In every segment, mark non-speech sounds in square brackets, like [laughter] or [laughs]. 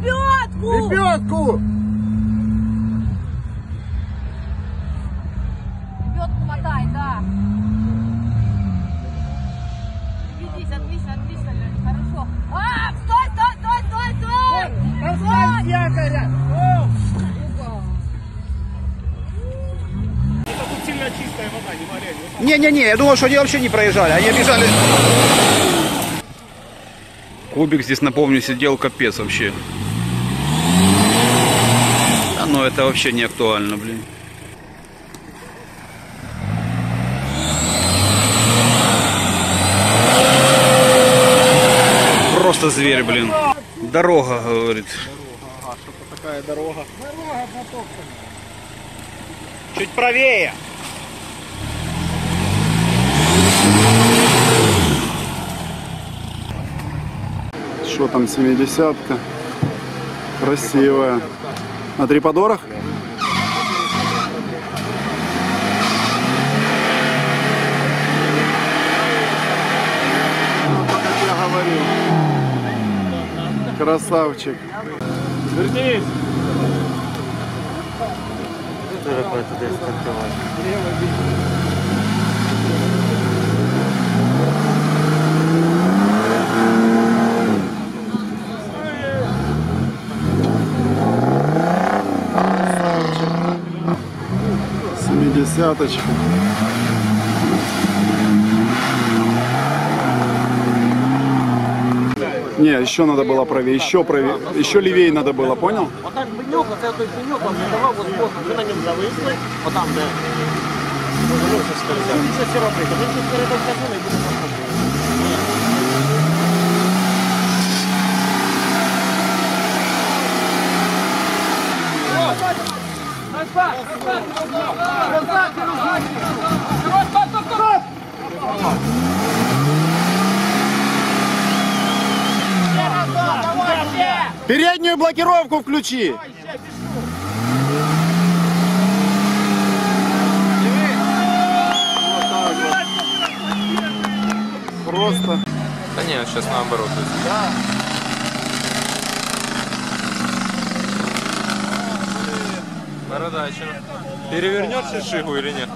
Лебедку! Лебедку! Лебедку мотай, да. Ведись, отлично, отлично, Лёнь, хорошо. А, стой, стой, стой, стой, стой! Поставь с якоря! О! Тут сильно чистая вода, не моряне. Не-не-не, я думал, что они вообще не проезжали. Они бежали. Кубик здесь, напомню, сидел капец вообще. Ну это вообще не актуально, блин. Просто зверь, блин. Дорога, говорит. Ага, что-то такая дорога. Чуть правее. Что там, 70-ка? Красивая. На три подорах? Ну, как я говорил. Красавчик. Семидесяточка. Не, еще надо было правее, еще правее, еще левее надо было, понял? Отак пеньок, оце той пеньок вам не давав, ось просто ви на ньому зависли, отам, де Більше все робити. Ми тут передав казали і будемо Переднюю блокировку включи. Просто. Да нет, сейчас наоборот. есть. Бородачина. Перевернешь шишигу или нет?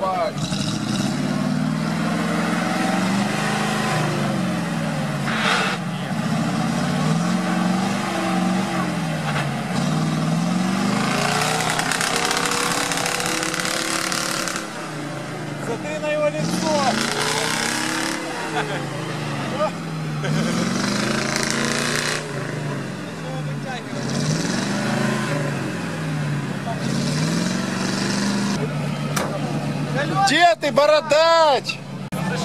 Бородач слабак. Смотри на его лицо. Ты, бородач?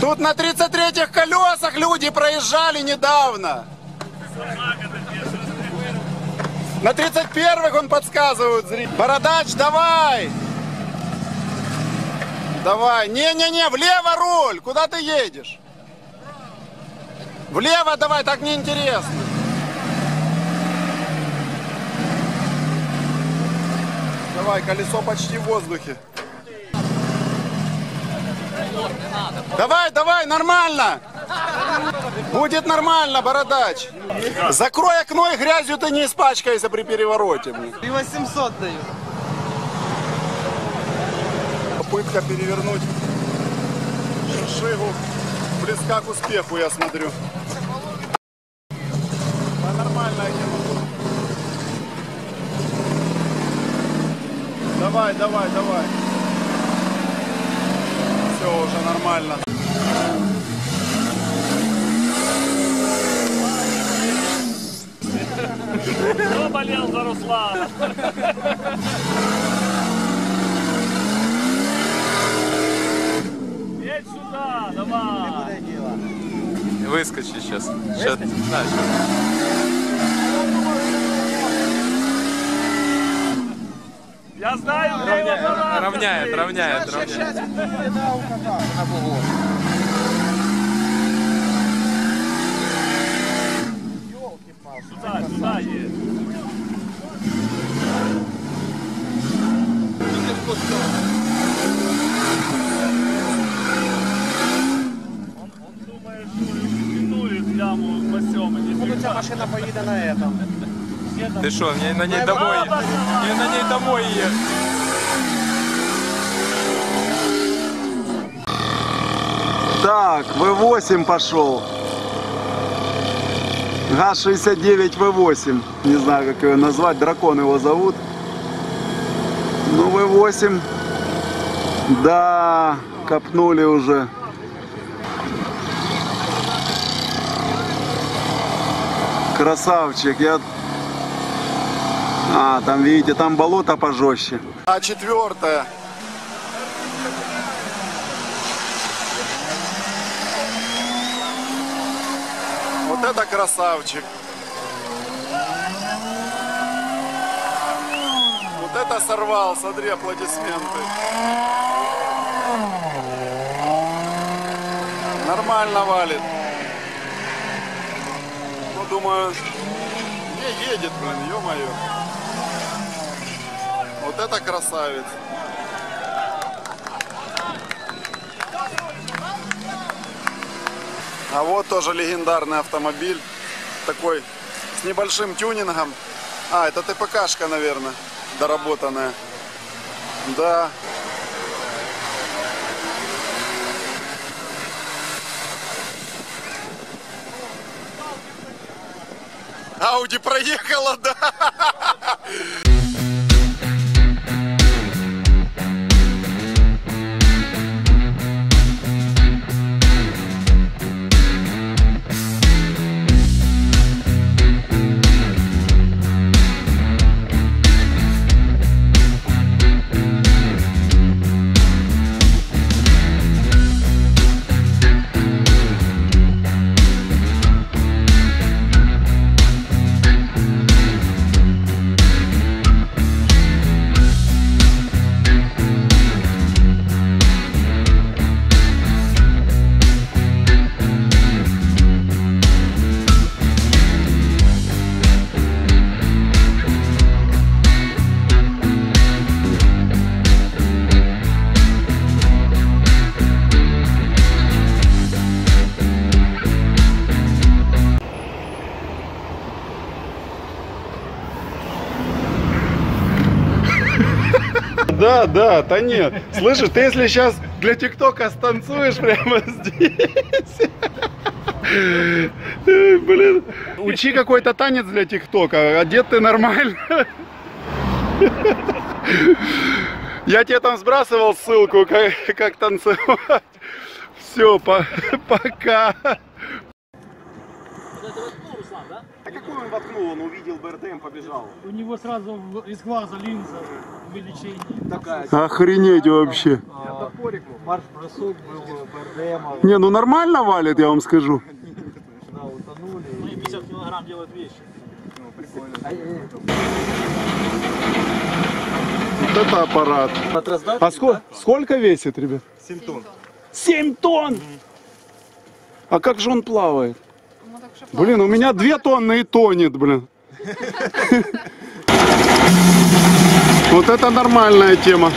Тут на 33-х колесах люди проезжали недавно. На 31-х он подсказывает зрителям. Бородач, давай! Давай. Не-не-не, влево руль. Куда ты едешь? Влево давай, так неинтересно. Давай, колесо почти в воздухе. Давай, давай, нормально. Будет нормально, бородач. Закрой окно и грязью ты не испачкайся при перевороте. І 800 даю. Попытка перевернуть шишигу близка к успеху, я смотрю. Да нормально, я не могу. Давай, давай, давай. Все уже нормально. Кто болел за Руслана? Едь сюда, давай. Выскочи сейчас. Сейчас. Да, щас. Я знаю, равняет, равняет, равняет, равняет. Сюда, сюда едет. Он, думает, что минует яму по Сёме. Вот у тебя машина поедет на этом. Ты что, мне на ней домой, мне на ней домой ехать. Так, В8 пошел. ГАЗ-69 В8. Не знаю, как его назвать. Дракон его зовут. Ну, В8. Да, копнули уже. Красавчик. Я... А, там, видите, там болото пожестче. А четвертая. Вот это красавчик. Вот это сорвал, смотри, аплодисменты. Нормально валит. Ну, думаю, не едет, блин, ё-моё. Вот это красавец. А вот тоже легендарный автомобиль. Такой с небольшим тюнингом. А, это ТПКшка, наверное, доработанная. Да. Ауди проехала, [laughs] да. Да, да, да нет. Слышишь, ты если сейчас для ТикТока станцуешь прямо здесь. Блин, учи какой-то танец для ТикТока, одет ты нормально. Я тебе там сбрасывал ссылку, как, как танцевать. Все, по, пока. А он воткнул? Он увидел БРДМ, побежал. У него сразу из глаза линза увеличение. Такая. Охренеть вообще. Марш-бросок был БРДМа. Не, ну нормально валит, я вам скажу. Да, утонули. Ну и 50 килограмм делают вещи. Вот это аппарат. А сколько, сколько весит, ребят? 7 тонн. 7 тонн! А как же он плавает? Блин, у меня 2 тонны и тонет, блин. [laughs] Вот это нормальная тема.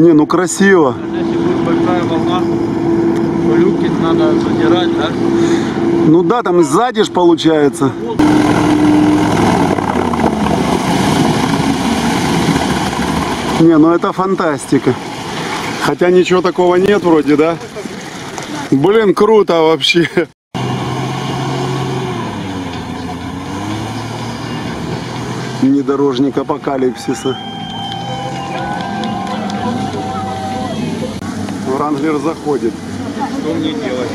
Не, ну красиво. Ну да, там и сзади ж получается. Не, ну это фантастика. Хотя ничего такого нет вроде, да? Блин, круто вообще. Внедорожник апокалипсиса. Адлер заходит. Что мне делать?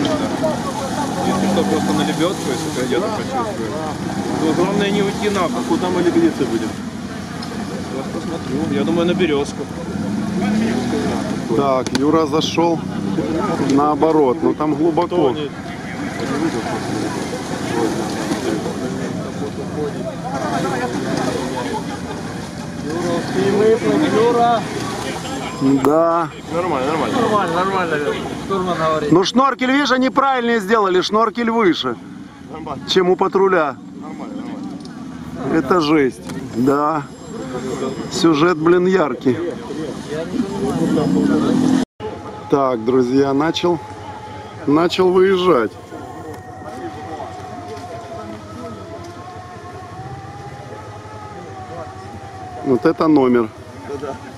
Если что, просто на лебедку, если я где-то почувствую. Но главное не уйти на бок. А куда мы лебедиться будем? Вот посмотрю. Я думаю, на березку. Так, Юра зашел наоборот, но там глубоко. Юра, ты выплыл, Юра. Да. Нормально, нормально. Нормально, нормально. Штурман говорит. Ну шноркель, видишь, они правильнее сделали, шноркель выше, чем у патруля. Это жесть. Да. Сюжет, блин, яркий. Так, друзья, начал, начал выезжать. Вот это номер. А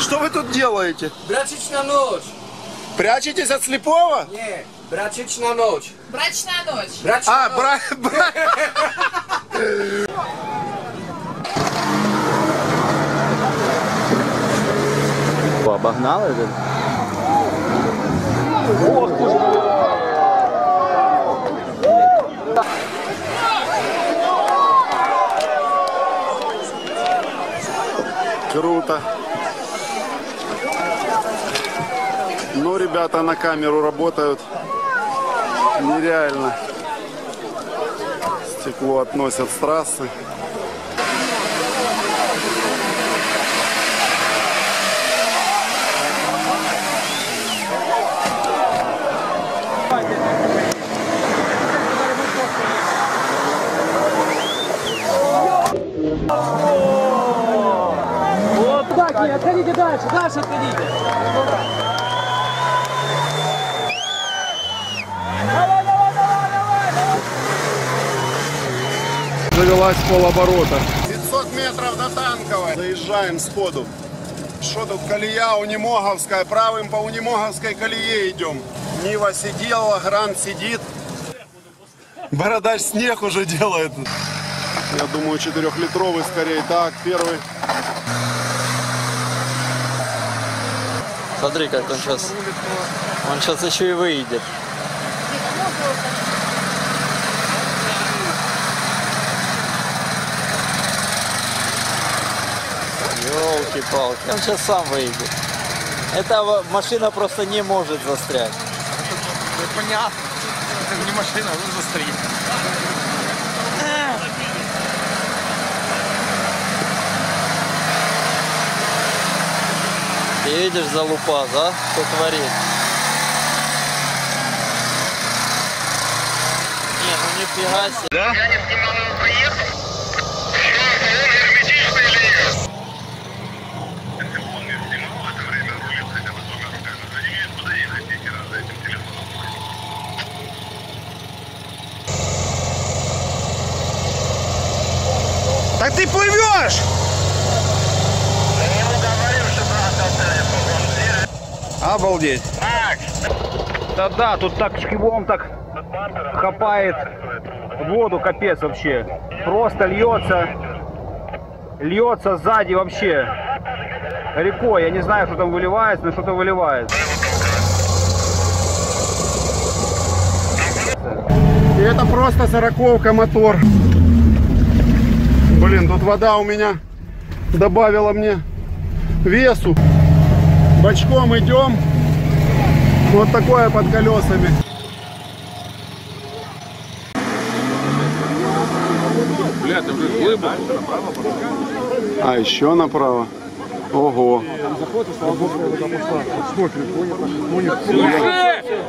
что вы тут делаете? Брачечная ночь. Прячетесь от слепого? Не, брачечная ночь. Брачная ночь. Брачная А, бра... [laughs] бра- Обогнал этот? Круто. Ну, ребята на камеру работают. Нереально. Стекло относят с трассы. Не, отходите дальше, дальше отходите. Завелась полоборота. 500 метров до Танковой. Заезжаем сходу. Что тут колея Унемоговская. Правым по Унемоговской колее идем. Нива сидела, Грант сидит. Бородач снег уже делает. Я думаю, четырехлитровый скорее. Так, первый. Смотри, как он сейчас. Он сейчас еще и выйдет. Елки-палки, он сейчас сам выйдет. Эта машина просто не может застрять. Понятно. Это не машина, он застрелит. Ты видишь залупа, да? Что творит? Не, ну нифига себе. Так ты плывешь! Обалдеть. Да-да, тут так шкивом так хапает воду, капец вообще. Просто льется, льется сзади вообще рекой. Я не знаю, что там выливается, но что-то выливает. И это просто сороковка мотор. Блин, тут вода у меня добавила мне весу. Бочком идем. Вот такое под колесами. Бля, ты уже глыбу. А еще направо. Ого.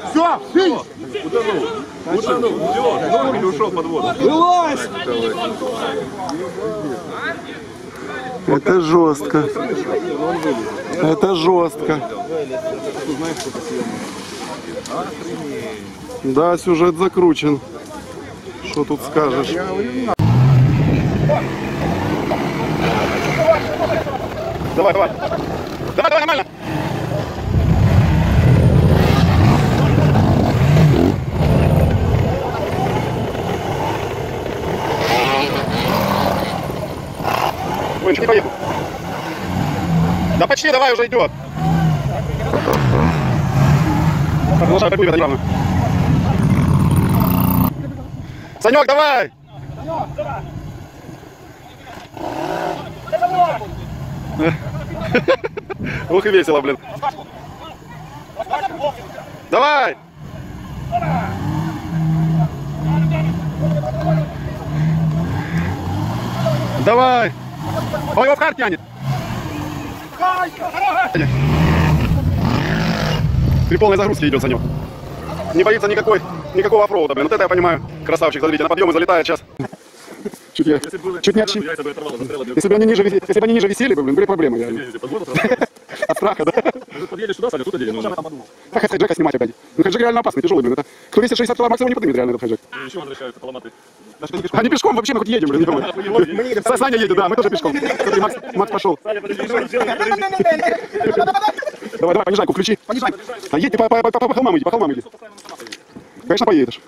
Все, финиш. Утонул. Все, или ушел под воду. Это жестко. Это жестко. Да, сюжет закручен. Что тут скажешь? Давай, давай. Давай, давай, нормально. Ой, не поехал. Да почти давай уже идет. Продолжай такую явно. Санек, давай! [laughs] Ух и весело, блин. Давай! Давай! Ой, его в карт тянет. При полной загрузке идет Санек. Не боится никакой, никакого оффроуда, блин. Вот это я понимаю. Красавчик, смотрите, на подъемы залетает сейчас. Чуть, я, чуть не отщи- Если бы они ниже, виси- если бы они ниже висели, бы, блин, были проблемы. реально. [laughs] От страха, да? Подъедешь сюда, Саня, тут одели нужно. Так, хайджека снимать опять. Ну, хайджек реально опасный, тяжелый, блин. Это, кто весит 60 килограмм максимум не поднимет реально этот хайджек. Еще возвращаются поломатые. Они пешком вообще, мы хоть едем, блин. не думаю. Саня едет, да, мы тоже пешком. Смотри, Макс, Макс пошел. Давай, давай, понижайку включи. Понижай. А едь ты по, по, по, по холмам иди, по холмам иди. Конечно, поедешь.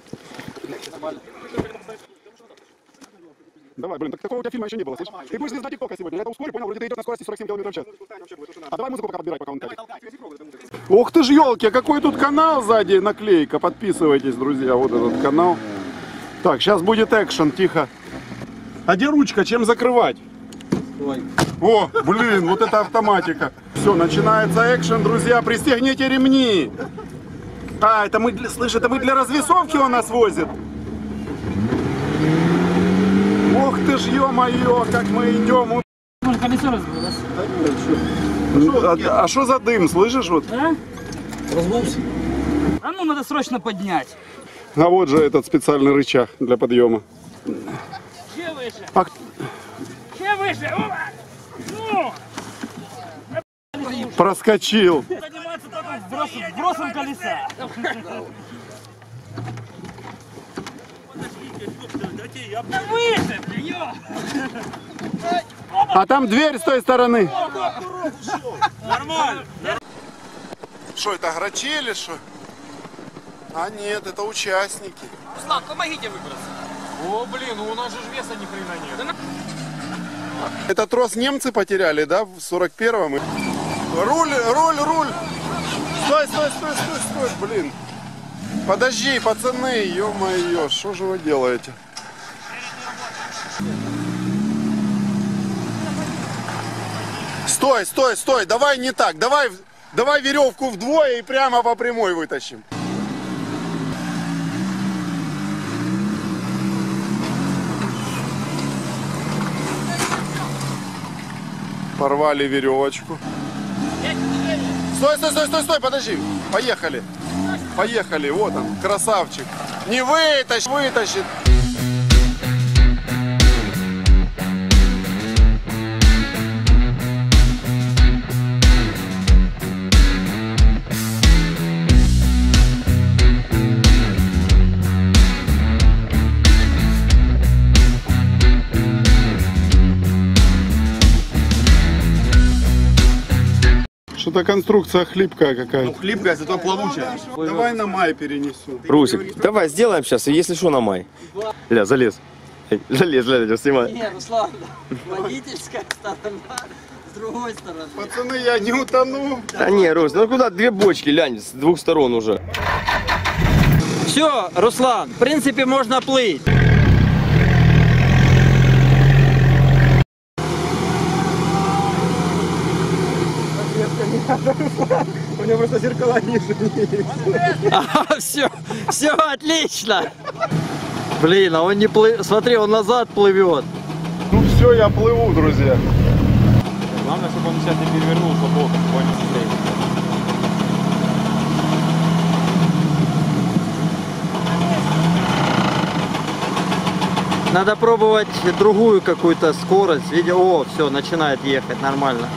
Давай, блин, так такого у тебя фильма еще не было, слышишь? Ты будешь звезда ТикТока сегодня. Я это ускорю, понял, вроде ты идет на скорости 47 км в час. А давай музыку пока подбирай, пока он катит. Ух ты ж, елки, какой тут канал сзади, наклейка. Подписывайтесь, друзья, вот этот канал. Так, сейчас будет экшен, тихо. А где ручка, чем закрывать? О, блин, вот это автоматика. Все, начинается экшен, друзья, пристегните ремни. А, это мы, для, слышь, это мы для развесовки он нас возит. Ох ты ж, ё-моё, как мы идем. Колесо разбилось. А что за дым, слышишь вот? А? А ну надо срочно поднять. А вот же этот специальный рычаг для подъема. Ще выше. Ах, Ще выше. Ну, проскочил. подниматься только вбросом, вбросом колеса. А там дверь с той стороны. Нормально. Что, это грачи или что? А нет, это участники. Руслан, помогите выбраться. О, блин, ну у нас же ж веса ни хрена нет. Этот трос немцы потеряли, да, в 41-м? Руль, руль, руль! Стой, стой, стой, стой, стой, блин! Подожди, пацаны, ё-моё, что же вы делаете? Стой, стой, стой, давай не так, давай, давай веревку вдвое и прямо по прямой вытащим. Порвали веревочку. Стой, стой, стой, стой, стой, подожди. Поехали. Поехали, вот он, красавчик. Не вытащит, вытащит. Что-то конструкция хлипкая какая-то. Хлипкая, зато плавучая. Давай на май перенесу. Русик, давай сделаем сейчас, если что, на май. Ля, залез. Эй, Залез, Ля, снимай. Не, Руслан, водительская сторона с другой стороны. Пацаны, я не утону. А не, Рус, ну куда две бочки, лянь, с двух сторон уже. Все, Руслан, в принципе, можно плыть. У него просто зеркала ниже. все, все отлично. Блин, а он не плывет. Смотри, он назад плывет. Ну все, я плыву, друзья. Главное, чтобы он сейчас не перевернулся боком, понял? Надо пробовать другую какую-то скорость. Видите, о, все, начинает ехать нормально.